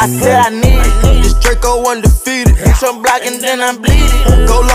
I said I need it. This Draco undefeated. Bitch, I'm blocking, then I'm bleeding. Go long.